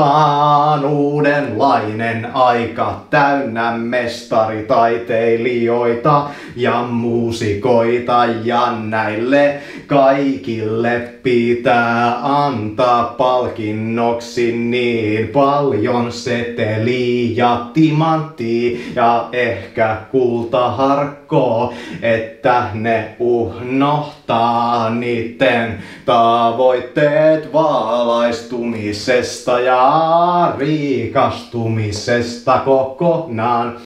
Taan uudenlainen aika täynnä mestaritaiteilijoita ja muusikoita ja näille kaikille pitää antaa palkinnoksi niin paljon seteliä ja timanttia ja ehkä kultaharkkoa, että ne unohtaa niiden tavoitteet valaistumisesta ja rikastumisesta kokonaan.